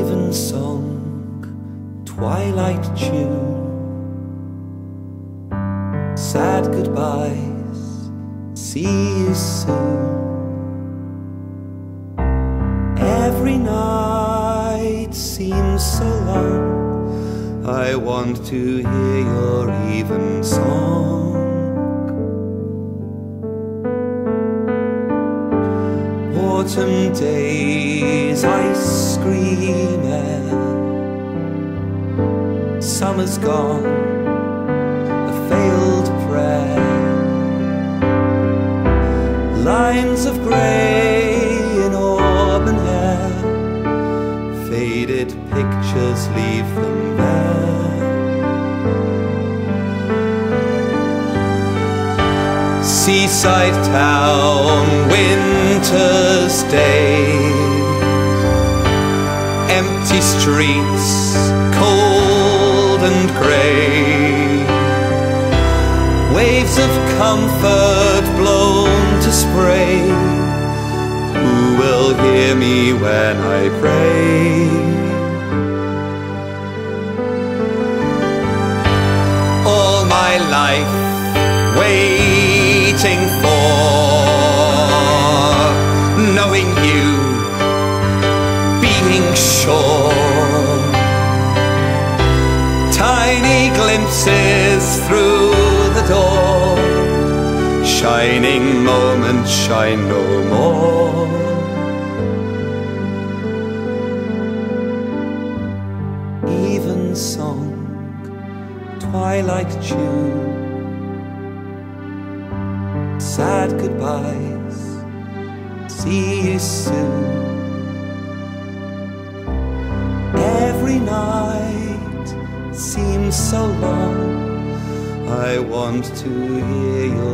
Evensong, twilight tune, sad goodbyes, see you soon. Every night seems so long. I want to hear your evensong. Autumn days ice cream air. Summer's gone, a failed prayer. Lines of grey in auburn hair, faded pictures leave them there. Seaside town, winter's day. Empty streets, cold and grey. Waves of comfort blown to spray. Who will hear me when I pray? All my life waiting Tiny glimpses through the door, shining moments shine no more. Evensong, twilight tune sad goodbyes. See you soon. Every night seems so long. I want to hear song.